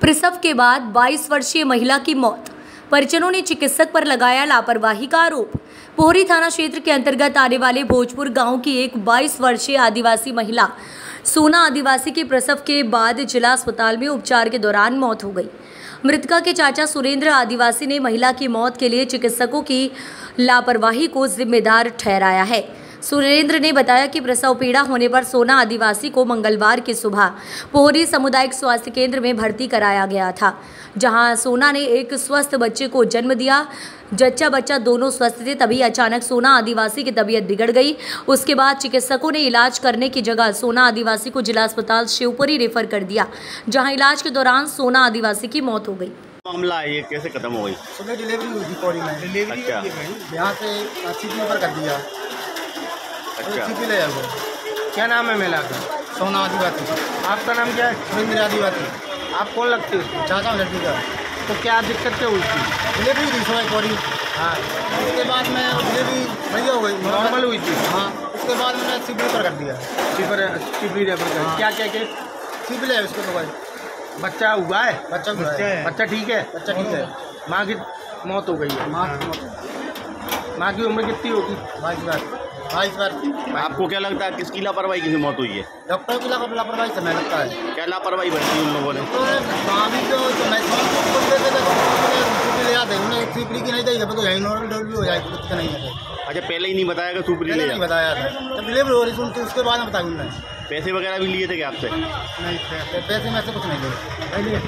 प्रसव के बाद 22 वर्षीय महिला की मौत। परिजनों ने चिकित्सक पर लगाया लापरवाही का आरोप। पोहरी थाना क्षेत्र के अंतर्गत आने वाले भोजपुर गाँव की एक 22 वर्षीय आदिवासी महिला सोना आदिवासी के प्रसव के बाद जिला अस्पताल में उपचार के दौरान मौत हो गई। मृतका के चाचा सुरेंद्र आदिवासी ने महिला की मौत के लिए चिकित्सकों की लापरवाही को जिम्मेदार ठहराया है। सुरेंद्र ने बताया कि प्रसव पीड़ा होने पर सोना आदिवासी को मंगलवार की सुबह पोहरी सामुदायिक स्वास्थ्य केंद्र में भर्ती कराया गया था जहाँ सोना ने एक स्वस्थ बच्चे को जन्म दिया। जच्चा बच्चा दोनों स्वस्थ थे तभी अचानक सोना आदिवासी की तबीयत बिगड़ गई। उसके बाद चिकित्सकों ने इलाज करने की जगह सोना आदिवासी को जिला अस्पताल शिवपुरी रेफर कर दिया जहाँ इलाज के दौरान सोना आदिवासी की मौत हो गई। मामला ये कैसे खत्म हो गई? सुबह डिलीवरी हुई थी पौड़ी में। डिलीवरी अच्छा। यहाँ से पर कर दिया। अच्छा। क्या नाम है मेला का? सोना आदिवासी। आपका नाम क्या है? सुरेंद्र आदिवासी। आप कौन लगते हो? चाचा हूँ लड़की का। तो क्या दिक्कत क्या हुई थी? डिलीवरी थी सुबह पौड़ी हाँ। उसके बाद में डिलीवरी बढ़िया हो गई। नॉर्मल हुई थी? हाँ। उसके बाद मैंने सीपी पर कर दिया। शिवर शिवरी रेफर कर हाँ। क्या क्या क्या? सीपी ले उसको तो भाई। बच्चा हुआ है? बच्चा को है। बच्चा ठीक है? बच्चा ठीक है। माँ की मौत हो गई है। माँ की मौत। माँ की उम्र कितनी होगी? बाईस बाईस बार आपको क्या लगता है किसकी लापरवाही की मौत हुई है? डॉक्टर की लापर- लापरवाही समय लगता है। क्या लापरवाही बरती उन लोगों ने? तो स्वामी तो की नहीं तो यही नॉर्मल डिलीवरी हो जाएगी कुछ नहीं है अच्छा पहले ही नहीं बताया कि सुपरी ले नहीं बताया था। जब डिलीवरी हो रही थी उनकी उसके बाद में बताया उन्होंने। पैसे वगैरह भी लिए थे क्या आपसे? नहीं पैसे में से कुछ नहीं ले